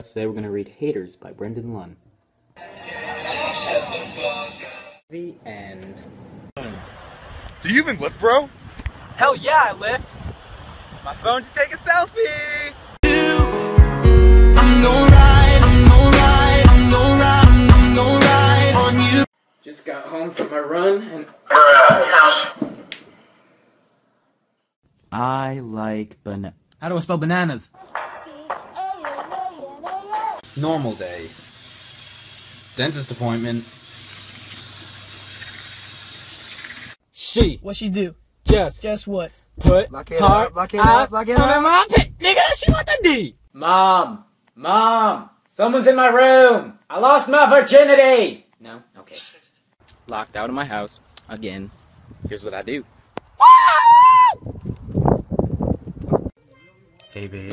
Today we're going to read Haters by Brendan Lunn. The end. Do you even lift, bro? Hell yeah, I lift. My phone to take a selfie. Just got home from my run and. I like banana. How do I spell bananas? Normal day. Dentist appointment. She What she do? just Guess what? put Lock it her up, lock it up, lock it under up. my pit. Nigga, she want the D. Mom, mom, someone's in my room. I lost my virginity. No, okay. Locked out of my house again. Here's what I do. Hey, babe.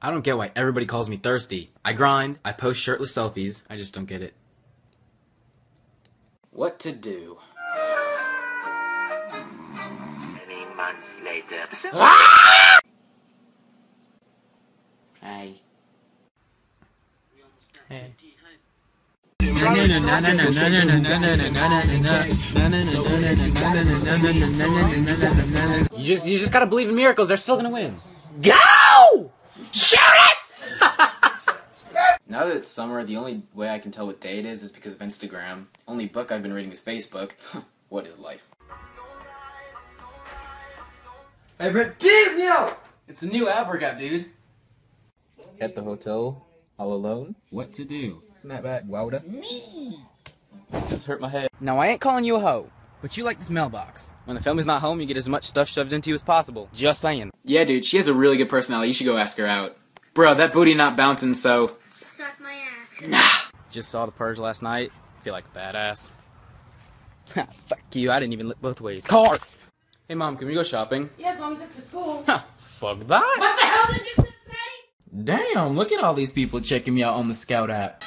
I don't get why everybody calls me thirsty. I grind, I post shirtless selfies. I just don't get it. What to do? Many months later. Hey. Hey. You just you just gotta believe in miracles. They're still gonna win. Go! Shoot it! Now that it's summer, the only way I can tell what day it is is because of Instagram. Only book I've been reading is Facebook. what is life? Hey, Brett, damn yo! It's a new app workout, dude. At the hotel, all alone. What to do? Snapback, Wowda. Me. Just hurt my head. Now I ain't calling you a hoe, but you like this mailbox. When the family's not home, you get as much stuff shoved into you as possible. Just saying. Yeah, dude, she has a really good personality. You should go ask her out. Bro, that booty not bouncing, so. Suck my ass. Nah. Just saw the purge last night. Feel like a badass. Fuck you, I didn't even look both ways. Car! Hey, mom, can we go shopping? Yeah, as long as it's for school. Huh, fuck that. What the hell did you say? Damn, look at all these people checking me out on the Skout app.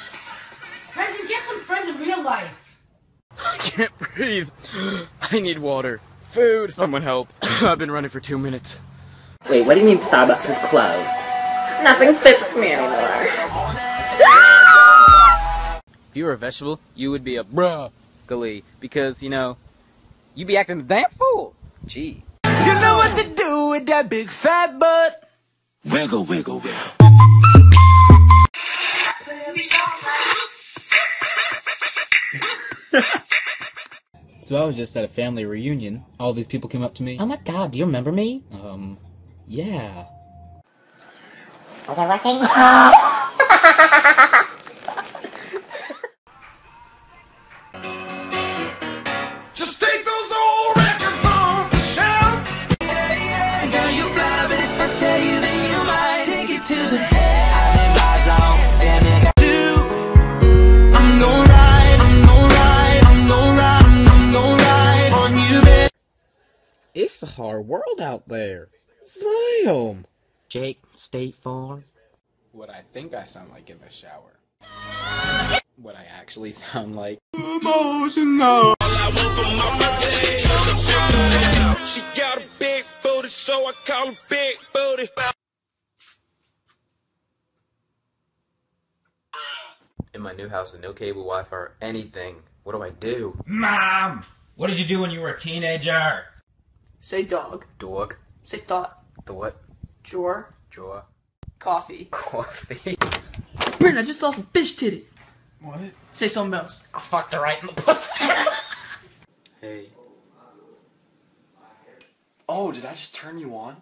Brendan, get some friends in real life. I can't breathe. I need water. Food. Someone help. I've been running for two minutes. Wait, what do you mean Starbucks is closed? Nothing fits me anymore. If you were a vegetable, you would be a broccoli. Because, you know, you'd be acting a damn fool. Gee. You know what to do with that big fat butt. Wiggle, wiggle, wiggle. So I was just at a family reunion. All these people came up to me. Oh my god, do you remember me? Um, yeah. Was I working? Just take those old records off the shelf. Yeah, yeah, girl, you fly, but if I tell you, then you might take it to the It's hard world out there. Slam. Jake, State Farm. What I think I sound like in the shower. What I actually sound like. Emotional. She got a big booty, so I call her big booty. In my new house with no cable, Wi-Fi, or anything. What do I do? Mom, what did you do when you were a teenager? Say dog. Dog. Say thought. The what? Drawer. Jaw. Coffee. Coffee. Brendan, I just saw some fish titties. What? Say something else. I fucked her right in the pussy. hey. Oh, did I just turn you on?